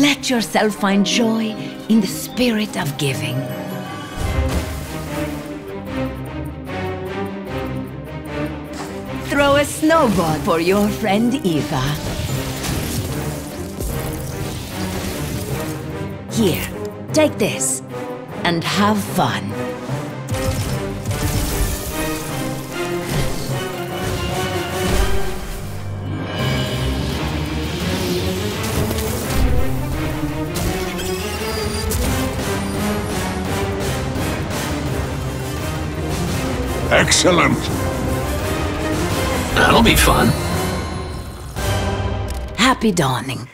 let yourself find joy in the spirit of giving. Throw a snowball for your friend Eva. Here, take this, and have fun. Excellent. That'll be fun. Happy dawning.